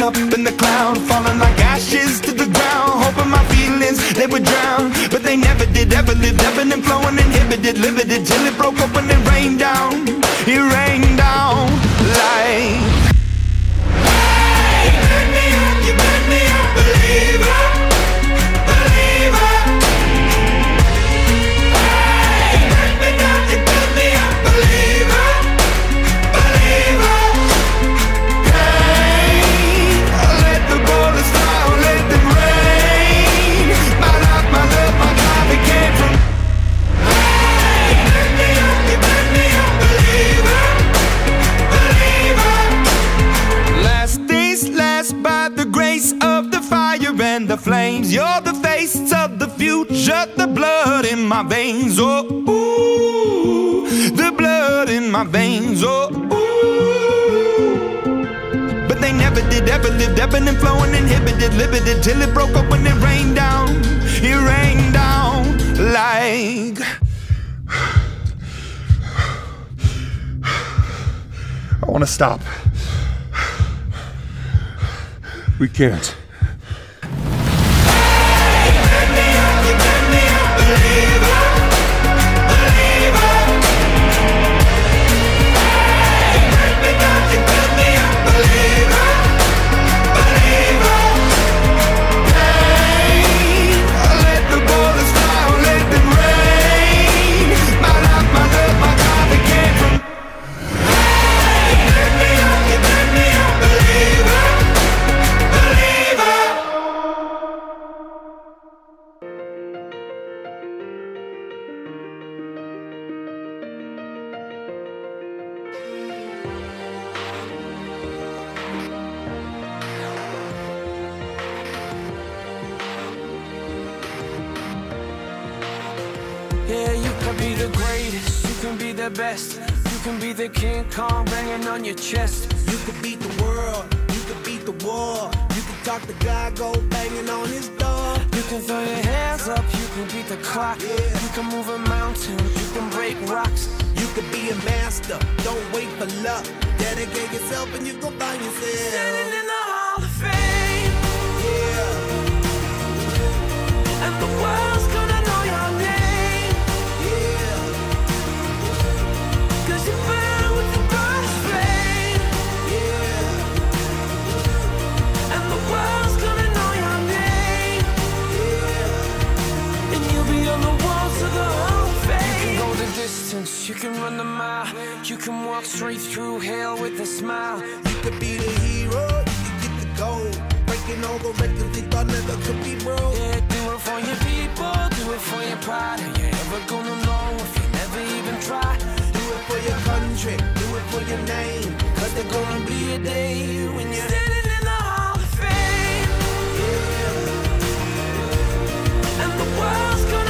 rain up in the cloud, falling like ashes to the ground, hoping my feelings they would drown, but they never did. Ever lived, ebbing and flowing, inhibited, limited, till it broke open and rained down. My veins. Oh, ooh, the blood in my veins. Oh, ooh. But they never did, ever lived, ebbing and flowing, inhibited, limited, till it broke up when it rained down. It rained down like. I want to stop. We can't. Could God, go banging on his door. You can throw your hands up, you can beat the clock, you can move a mountain, you can break rocks. You can be a master, don't wait for luck. Dedicate yourself and you go find yourself. Standing in the Hall of Fame, Yeah, and the world's distance, you can run the mile, you can walk straight through hell with a smile. You could be the hero, you get the gold. Breaking all the records they thought never could be broke. Yeah, do it for your people, do it for your pride. Are you ever gonna know if you never even try? Do it for your country, do it for your name. Cause there's gonna be a day when you're Standing in the Hall of Fame, and the world's gonna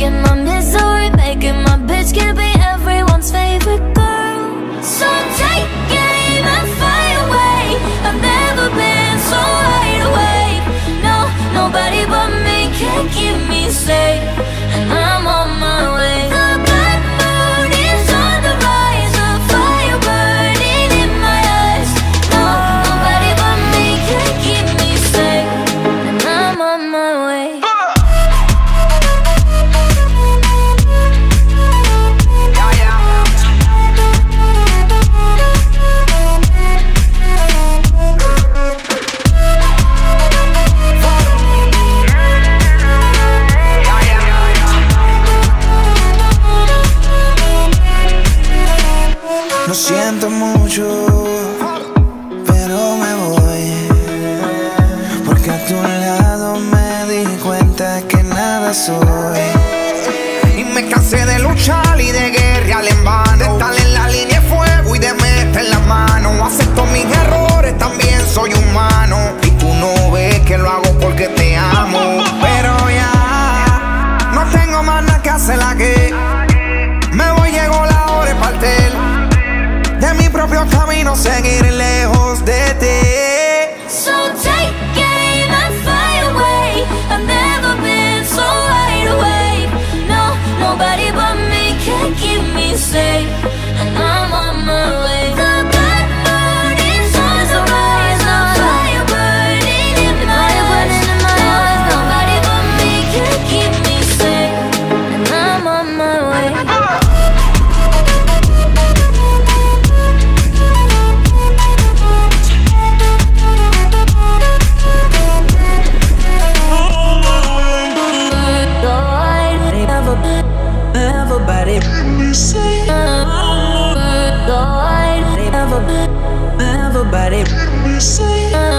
taking my misery, making my bitch can be everyone's favorite girl. So take aim and fly away. I've never been so wide awake. No, nobody but me can keep me safe, Y me cansé de luchar y de guerrear en vano. De estar en la línea de fuego y de meter la mano. Acepto mis errores, también soy humano. Y tú no ves que lo hago porque te amo. Pero ya, no tengo más nada que hacer la que. Me voy, llegó la hora de partir de mi propio camino, seguir lejos de ti. Keep me safe, and I'm on my way. Everybody, everybody,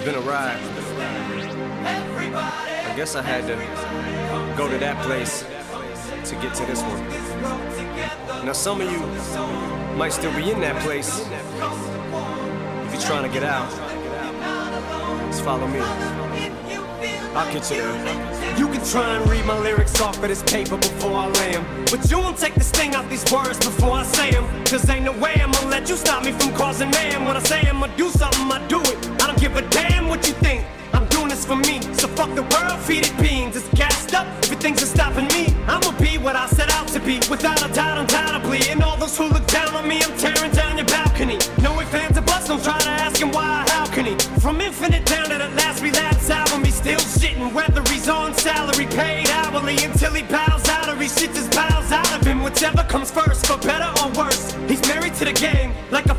It's been a ride. I guess I had to go to that place to get to this one. Now, some of you might still be in that place. If you're trying to get out, just follow me. I'll get you there. You can try and read my lyrics off of this paper before I lay 'em, But you won't take the sting out these words before I say 'em. Cause ain't no way I'ma let you stop me from causing man. When I say I'ma do something, I do it. I don't give a damn what you think. I'm doing this for me. So fuck the world, feed it beans. It's gassed up. It's stopping me, I'ma be what I set out to be. Without a doubt, undoubtedly. And all those who look down on me, I'm tearing down your balcony. No ifs, ands, or buts, don't try to ask him why, how can he? From infinite down to the last relapse album, he's still shitting. Whether he's on salary, paid hourly, until he bows out or he shits his bowels out of him. Whichever comes first, for better or worse. He's married to the game, like a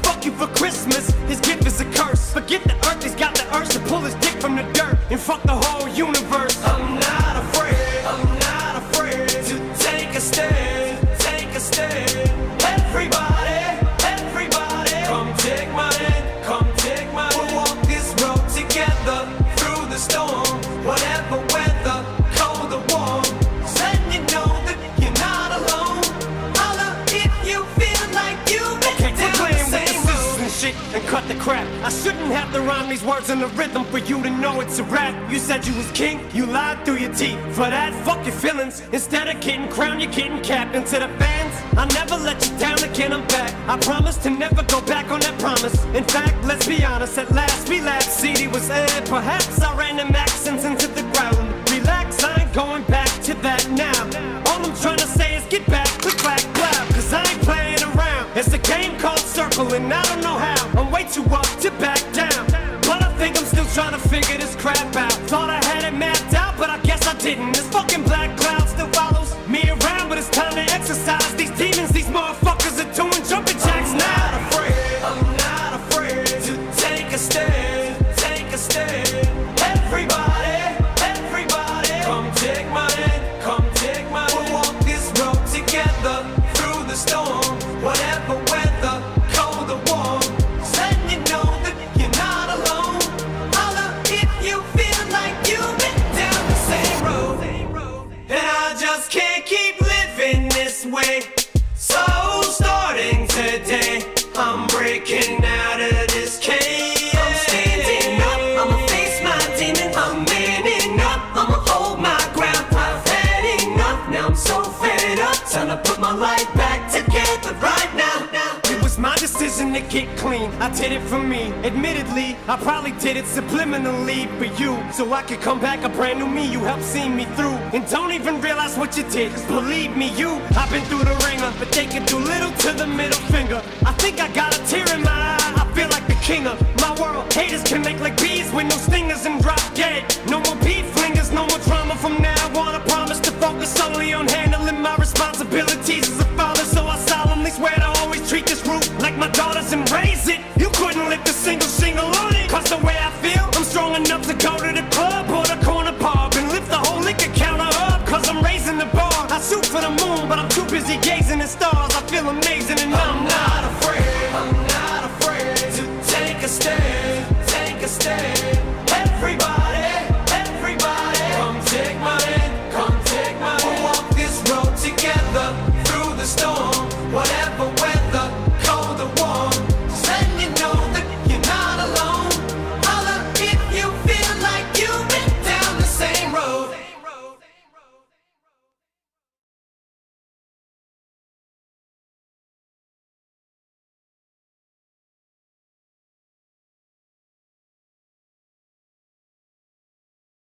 shouldn't have to rhyme these words in the rhythm for you to know it's a rap. You said you was king, you lied through your teeth. For that, fuck your feelings. Instead of getting crowned, you're getting capped. And to the fans, I'll never let you down again. I'm back. I promise to never go back on that promise. In fact, let's be honest. At last, we laughed. CD was aired. Perhaps I ran accents into the ground. Relax, I ain't going back to that now. And I don't know how. I'm way too up to back down. But I think I'm still trying to figure this crap out. Thought I had it mapped out, but I guess I didn't. This fucking black this get clean. I did it for me. Admittedly, I probably did it subliminally for you. So I could come back a brand new me. You helped see me through. And don't even realize what you did. Cause believe me, you, I've been through the ringer. But they can do little to the middle finger. I think I got a tear in my eye. I feel like the king of my world. Haters can make like bees with no stingers and drop dead. No more beef flingers, no more drama from now on. I promise to focus solely on handling my responsibilities as a father. So I solemnly swear treat this root like my daughters and raise it. You couldn't lift a single single on it. Cause the way I feel, I'm strong enough to go to the club or the corner pub and lift the whole liquor counter up. Cause I'm raising the bar. I shoot for the moon, but I'm too busy gazing at stars. I feel amazing and I'm, I'm not afraid. I'm not afraid to take a stand, take a stand.